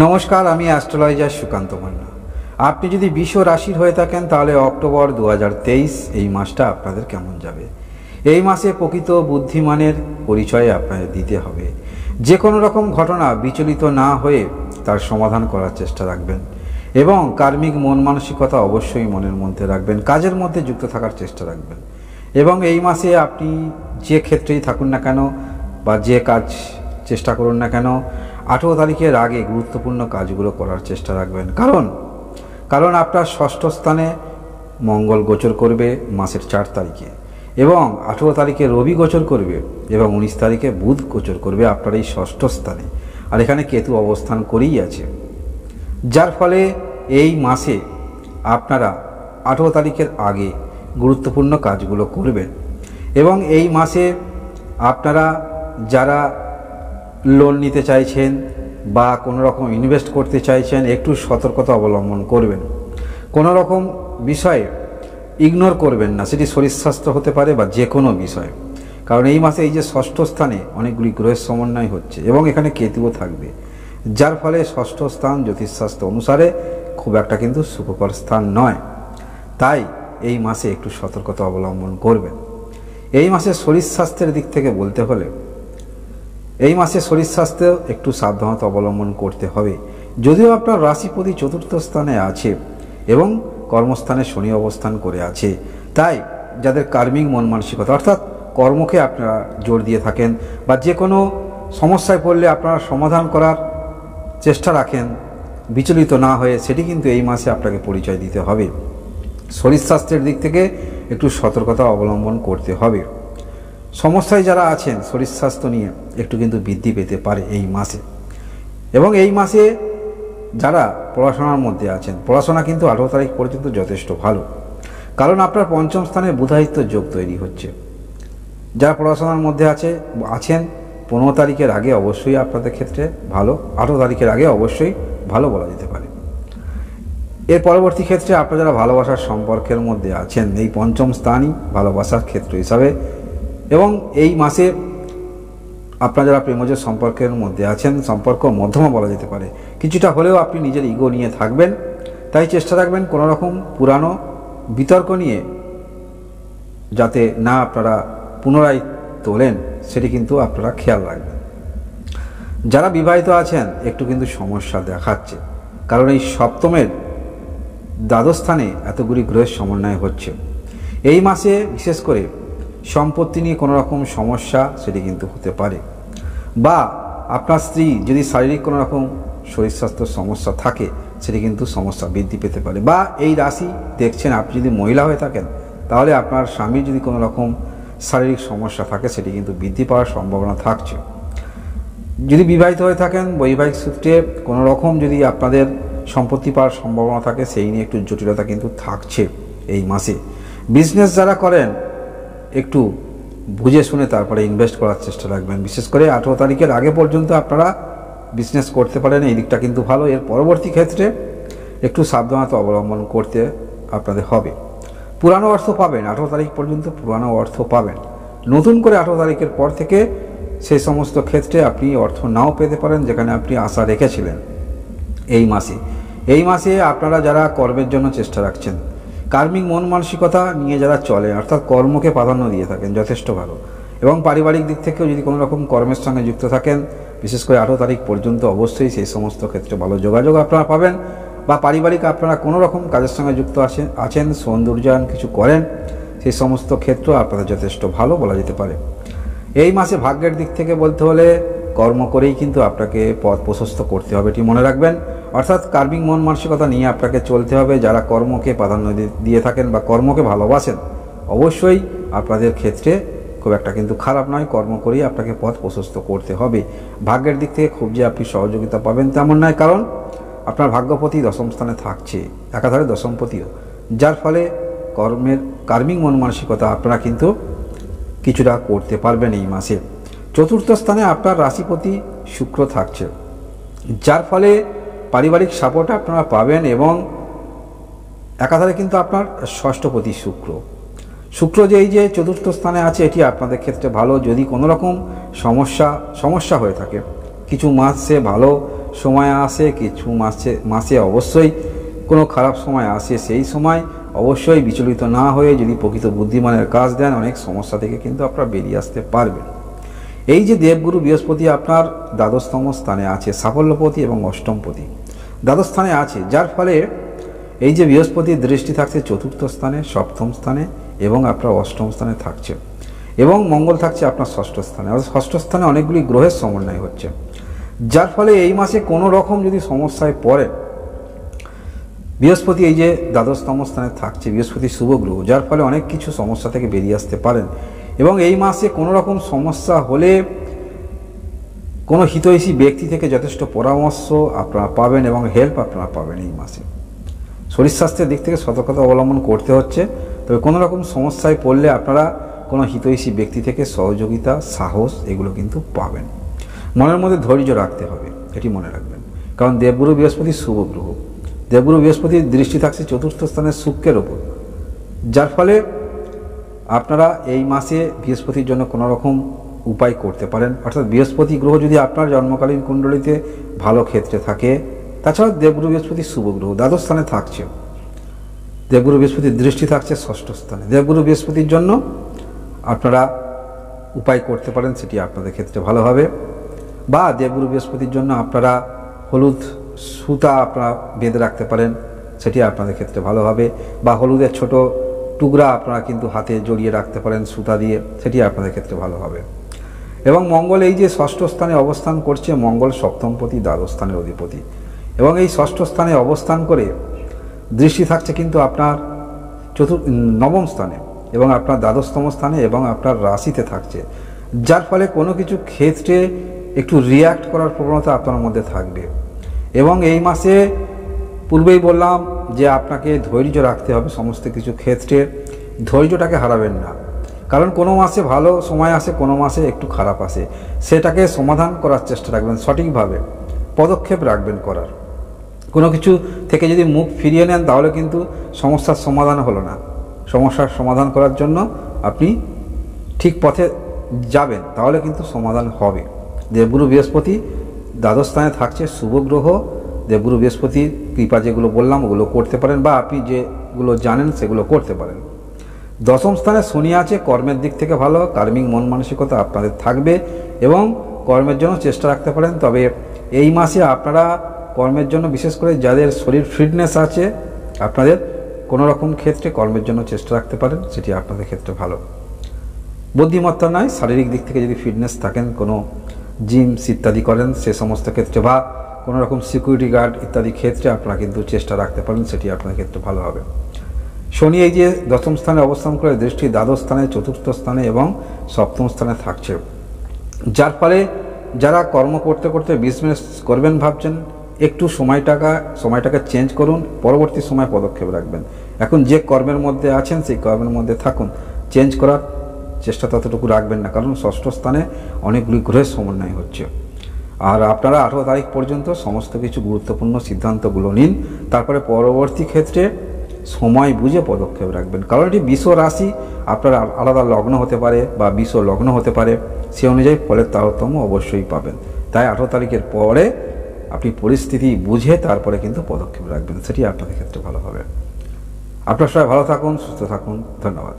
নমস্কার, আমি অ্যাস্ট্রোলজার সুকান্ত মান্না। আপনি যদি বিশ্ব রাশির হয়ে থাকেন, তাহলে অক্টোবর দু হাজার তেইশ এই মাসটা আপনাদের কেমন যাবে? এই মাসে প্রকৃত বুদ্ধিমানের পরিচয় আপনাদের দিতে হবে। যে কোনো রকম ঘটনা বিচলিত না হয়ে তার সমাধান করার চেষ্টা রাখবেন এবং কার্মিক মন মানসিকতা অবশ্যই মনের মধ্যে রাখবেন, কাজের মধ্যে যুক্ত থাকার চেষ্টা রাখবেন এবং এই মাসে আপনি যে ক্ষেত্রেই থাকুন না কেন বা যে কাজ চেষ্টা করুন না কেন আঠেরো তারিখের আগে গুরুত্বপূর্ণ কাজগুলো করার চেষ্টা রাখবেন। কারণ কারণ আপনার ষষ্ঠ স্থানে মঙ্গল গোচর করবে মাসের চার তারিখে এবং আঠেরো তারিখে রবি গোচর করবে এবং উনিশ তারিখে বুধ গোচর করবে আপনার এই ষষ্ঠ স্থানে। আর এখানে কেতু অবস্থান করেই আছে। যার ফলে এই মাসে আপনারা আঠেরো তারিখের আগে গুরুত্বপূর্ণ কাজগুলো করবেন এবং এই মাসে আপনারা যারা লোন নিতে চাইছেন বা কোনো রকম ইনভেস্ট করতে চাইছেন, একটু সতর্কতা অবলম্বন করবেন। কোনো রকম বিষয়ে ইগনোর করবেন না, সেটি শরীর স্বাস্থ্য হতে পারে বা যে কোনো বিষয়। কারণ এই মাসে এই যে ষষ্ঠ স্থানে অনেকগুলি গ্রহের সমন্বয় হচ্ছে এবং এখানে কেতুও থাকবে। যার ফলে ষষ্ঠ স্থান জ্যোতিষশাস্ত্র অনুসারে খুব একটা কিন্তু সুখকর স্থান নয়। তাই এই মাসে একটু সতর্কতা অবলম্বন করবেন। এই মাসে শরীর স্বাস্থ্যের দিক থেকে বলতে হলে এই মাসে শরীর স্বাস্থ্য একটু সাবধানতা অবলম্বন করতে হবে। যদিও আপনার রাশিপতি চতুর্থ স্থানে আছে এবং কর্মস্থানে শনি অবস্থান করে আছে। তাই যাদের কার্মিক মন মানসিকতা, অর্থাৎ কর্মকে আপনারা জোর দিয়ে থাকেন বা যে কোনো সমস্যায় পড়লে আপনারা সমাধান করার চেষ্টা রাখেন, বিচলিত না হয়ে সেটি কিন্তু এই মাসে আপনাকে পরিচয় দিতে হবে। শরীর স্বাস্থ্যের দিক থেকে একটু সতর্কতা অবলম্বন করতে হবে। সমস্যায় যারা আছেন, শরীর স্বাস্থ্য নিয়ে একটু কিন্তু বৃদ্ধি পেতে পারে এই মাসে। এবং এই মাসে যারা পড়াশোনার মধ্যে আছেন, পড়াশোনা কিন্তু আঠেরো তারিখ পর্যন্ত যথেষ্ট ভালো। কারণ আপনার পঞ্চম স্থানে বুধায়িত্ব যোগ তৈরি হচ্ছে। যারা পড়াশোনার মধ্যে আছে, আছেন, পনেরো তারিখের আগে অবশ্যই আপনাদের ক্ষেত্রে ভালো, আঠেরো তারিখের আগে অবশ্যই ভালো বলা যেতে পারে। এর পরবর্তী ক্ষেত্রে আপনারা যারা ভালোবাসার সম্পর্কের মধ্যে আছেন, এই পঞ্চম স্থানই ভালোবাসার ক্ষেত্র হিসাবে এবং এই মাসে আপনারা যারা প্রেমজ সম্পর্কের মধ্যে আছেন, সম্পর্ক মধ্যমা বলা যেতে পারে, কিছুটা হলেও আপনি নিজের ইগো নিয়ে থাকবেন। তাই চেষ্টা রাখবেন কোনো রকম পুরানো বিতর্ক নিয়ে যাতে না আপনারা পুনরায় তোলেন, সেটি কিন্তু আপনারা খেয়াল রাখবেন। যারা বিবাহিত আছেন, একটু কিন্তু সমস্যা দেখাচ্ছে। কারণ এই সপ্তমের দ্বাদস্থানে এতগুলি গ্রহের সমন্বয় হচ্ছে। এই মাসে বিশেষ করে সম্পত্তি নিয়ে কোনো রকম সমস্যা সেটি কিন্তু হতে পারে। বা আপনার স্ত্রী যদি শারীরিক কোনো রকম শরীর স্বাস্থ্য সমস্যা থাকে, সেটি কিন্তু সমস্যা বৃদ্ধি পেতে পারে। বা এই রাশি দেখছেন আপনি যদি মহিলা হয়ে থাকেন, তাহলে আপনার স্বামীর যদি কোনো রকম শারীরিক সমস্যা থাকে, সেটি কিন্তু বৃদ্ধি পাওয়ার সম্ভাবনা থাকছে। যদি বিবাহিত হয়ে থাকেন, বৈবাহিক সূত্রে কোনো রকম যদি আপনাদের সম্পত্তি পাওয়ার সম্ভাবনা থাকে, সেই নিয়ে একটু জটিলতা কিন্তু থাকছে এই মাসে। বিজনেস যারা করেন একটু বুঝে শুনে তারপরে ইনভেস্ট করার চেষ্টা রাখবেন। বিশেষ করে আঠেরো তারিখের আগে পর্যন্ত আপনারা বিজনেস করতে পারেন, এই দিকটা কিন্তু ভালো। এর পরবর্তী ক্ষেত্রে একটু সাবধানতা অবলম্বন করতে আপনাদের হবে। পুরানো অর্থ পাবেন, আঠেরো তারিখ পর্যন্ত পুরানো অর্থ পাবেন। নতুন করে আঠেরো তারিখের পর থেকে সেই সমস্ত ক্ষেত্রে আপনি অর্থ নাও পেতে পারেন, যেখানে আপনি আশা রেখেছিলেন। এই মাসে এই মাসে আপনারা যারা কর্মের জন্য চেষ্টা রাখছেন কার্মিক মন মানসিকতা নিয়ে যারা চলে, অর্থাৎ কর্মকে প্রাধান্য দিয়ে থাকেন, যথেষ্ট ভালো। এবং পারিবারিক দিক থেকেও যদি কোনো রকম কর্মের সঙ্গে যুক্ত থাকেন, বিশেষ করে আঠেরো তারিখ পর্যন্ত অবশ্যই সেই সমস্ত ক্ষেত্রে ভালো যোগাযোগ আপনারা পাবেন। বা পারিবারিক আপনারা কোনো রকম কাজের সঙ্গে যুক্ত আছেন আছেন, সৌন্দর্যায়ন কিছু করেন, সেই সমস্ত ক্ষেত্র আপনাদের যথেষ্ট ভালো বলা যেতে পারে। এই মাসে ভাগ্যের দিক থেকে বলতে হলে কর্ম করেই কিন্তু আপনাকে পথ প্রশস্ত করতে হবে এটি মনে রাখবেন। অর্থাৎ কার্মিক মন মানসিকতা নিয়ে আপনাকে চলতে হবে, যারা কর্মকে প্রাধান্য দিয়ে থাকেন বা কর্মকে ভালোবাসেন, অবশ্যই আপনাদের ক্ষেত্রে খুব একটা কিন্তু খারাপ নয়, কর্ম করেই আপনাকে পথ প্রশস্ত করতে হবে। ভাগ্যের দিক থেকে খুব যে আপনি সহযোগিতা পাবেন তেমন নয়, কারণ আপনার ভাগ্যপতি দশম স্থানে থাকছে, একাধারে দশমপতিও যার ফলে কর্মের, কার্মিক মন মানসিকতা আপনারা কিন্তু কিছুটা করতে পারবেন এই মাসে। চতুর্থ স্থানে আপনার রাশিপতি শুক্র থাকছে, যার ফলে পারিবারিক সাপোর্ট আপনারা পাবেন এবং একাধারে কিন্তু আপনার ষষ্ঠপতি শুক্র। শুক্র যে এই যে চতুর্থ স্থানে আছে, এটি আপনাদের ক্ষেত্রে ভালো। যদি কোনো রকম সমস্যা সমস্যা হয়ে থাকে, কিছু মাসে ভালো সময় আসে, কিছু মাসে মাসে অবশ্যই কোনো খারাপ সময় আসে, সেই সময় অবশ্যই বিচলিত না হয়ে যদি প্রকৃত বুদ্ধিমানের কাজ দেন, অনেক সমস্যা থেকে কিন্তু আপনারা বেরিয়ে আসতে পারবেন। এই যে দেবগুরু বৃহস্পতি আপনার দ্বাদশতম স্থানে আছে, সাফল্যপতি এবং অষ্টমপতি। দ্বাদশ স্থানে আছে, যার ফলে এই যে বৃহস্পতির দৃষ্টি থাকছে চতুর্থ স্থানে, সপ্তম স্থানে এবং আপনার অষ্টম স্থানে থাকছে এবং মঙ্গল থাকছে আপনার ষষ্ঠ স্থানে। অর্থাৎ ষষ্ঠ স্থানে অনেকগুলি গ্রহের সমন্বয় হচ্ছে। যার ফলে এই মাসে কোনো রকম যদি সমস্যায় পড়ে, বৃহস্পতি এই যে দ্বাদশতম স্থানে থাকছে, বৃহস্পতি শুভ গ্রহ, যার ফলে অনেক কিছু সমস্যা থেকে বেরিয়ে আসতে পারেন এবং এই মাসে কোনো রকম সমস্যা হলে কোনো হিতৈষী ব্যক্তি থেকে যথেষ্ট পরামর্শ আপনারা পাবেন এবং হেল্প আপনারা পাবেন এই মাসে। শরীর স্বাস্থ্যের দিক থেকে সতর্কতা অবলম্বন করতে হচ্ছে, তবে কোনো রকম সমস্যায় পড়লে আপনারা কোনো হিতৈষী ব্যক্তি থেকে সহযোগিতা, সাহস এগুলো কিন্তু পাবেন। মনের মধ্যে ধৈর্য রাখতে হবে, এটি মনে রাখবেন। কারণ দেবগুরু বৃহস্পতি শুভ গ্রহ। দেবগুরু বৃহস্পতির দৃষ্টি থাকছে চতুর্থ স্থানের শুক্রের ওপর যার ফলে আপনারা এই মাসে বৃহস্পতির জন্য কোনো রকম উপায় করতে পারেন। অর্থাৎ বৃহস্পতি গ্রহ যদি আপনার জন্মকালীন কুণ্ডলিতে ভালো ক্ষেত্রে থাকে, তাছাড়া দেবগুরু বৃহস্পতি শুভ গ্রহ দ্বাদশ স্থানে থাকছে দেবগুরু বৃহস্পতির দৃষ্টি থাকছে ষষ্ঠ স্থানে। দেবগুরু বৃহস্পতির জন্য আপনারা উপায় করতে পারেন, সেটি আপনাদের ক্ষেত্রে ভালো হবে। বা দেবগুরু বৃহস্পতির জন্য আপনারা হলুদ সুতা আপনারা বেঁধে রাখতে পারেন, সেটি আপনাদের ক্ষেত্রে ভালো হবে। বা হলুদের ছোট টুকরা আপনারা কিন্তু হাতে জড়িয়ে রাখতে পারেন সুতা দিয়ে, সেটি আপনাদের ক্ষেত্রে ভালো হবে। এবং মঙ্গল এই যে ষষ্ঠ স্থানে অবস্থান করছে, মঙ্গল সপ্তমপতি, দ্বাদশ স্থানের অধিপতি। এবং এই ষষ্ঠ স্থানে অবস্থান করে দৃষ্টি থাকছে কিন্তু আপনার চতুর নবম স্থানে এবং আপনার দ্বাদশতম স্থানে এবং আপনার রাশিতে থাকছে। যার ফলে কোনো কিছু ক্ষেত্রে একটু রিয়্যাক্ট করার প্রবণতা আপনার মধ্যে থাকবে। এবং এই মাসে পূর্বেই বললাম যে আপনাকে ধৈর্য রাখতে হবে সমস্ত কিছু ক্ষেত্রে। ধৈর্যটাকে হারাবেন না। কারণ কোনো মাসে ভালো সময় আসে, কোনো মাসে একটু খারাপ আসে। সেটাকে সমাধান করার চেষ্টা রাখবেন, সঠিকভাবে পদক্ষেপ রাখবেন করার। কোনো কিছু থেকে যদি মুখ ফিরিয়ে নেন, তাহলে কিন্তু সমস্যার সমাধান হলো না। সমস্যার সমাধান করার জন্য আপনি ঠিক পথে যাবেন, তাহলে কিন্তু সমাধান হবে। দেবগুরু বৃহস্পতি দ্বাদশ স্থানে থাকছে, শুভ গ্রহ। দেবগুরু বৃহস্পতির কৃপা যেগুলো বললাম, ওগুলো করতে পারেন বা আপনি যেগুলো জানেন, সেগুলো করতে পারেন। দশম স্থানে শনি আছে, কর্মের দিক থেকে ভালো, কার্মিক মন মানসিকতা আপনাদের থাকবে এবং কর্মের জন্য চেষ্টা রাখতে পারেন। তবে এই মাসে আপনারা কর্মের জন্য, বিশেষ করে যাদের শরীর ফিটনেস আছে, আপনাদের কোনো রকম ক্ষেত্রে কর্মের জন্য চেষ্টা রাখতে পারেন, সেটি আপনাদের ক্ষেত্রে ভালো। বুদ্ধিমত্তা নয়, শারীরিক দিক থেকে যদি ফিটনেস থাকেন, কোনো জিম ইত্যাদি করেন, সে সমস্ত ক্ষেত্রে বা কোনো রকম সিকিউরিটি গার্ড ইত্যাদি ক্ষেত্রে আপনারা কিন্তু চেষ্টা রাখতে পারেন, সেটি আপনার ক্ষেত্রে ভালো হবে। শনি এই যে দশম স্থানে অবস্থান করে দৃষ্টি দ্বাদশ স্থানে, চতুর্থ স্থানে এবং সপ্তম স্থানে থাকছে। যার ফলে যারা কর্ম করতে করতে বিজনেস করবেন ভাবছেন, একটু সময় সময়টাকা, সময়টাকে চেঞ্জ করুন, পরবর্তী সময় পদক্ষেপ রাখবেন। এখন যে কর্মের মধ্যে আছেন, সেই কর্মের মধ্যে থাকুন। চেঞ্জ করার চেষ্টা ততটুকু রাখবেন না, কারণ ষষ্ঠ স্থানে অনেকগুলি গ্রহের সমন্বয় হচ্ছে। আর আপনারা আঠেরো তারিখ পর্যন্ত সমস্ত কিছু গুরুত্বপূর্ণ সিদ্ধান্তগুলো নিন। তারপরে পরবর্তী ক্ষেত্রে সময় বুঝে পদক্ষেপ রাখবেন। কারণ এটি বিশ্ব রাশি, আপনার আলাদা লগ্ন হতে পারে বা বিশ্ব লগ্ন হতে পারে, সে অনুযায়ী ফলের তারতম্য অবশ্যই পাবেন। তাই আঠারো তারিখের পরে আপনি পরিস্থিতি বুঝে তারপরে কিন্তু পদক্ষেপ রাখবেন। সেটি আপনাদের ক্ষেত্রে ভালো হবে। আপনার সবাই ভালো থাকুন, সুস্থ থাকুন। ধন্যবাদ।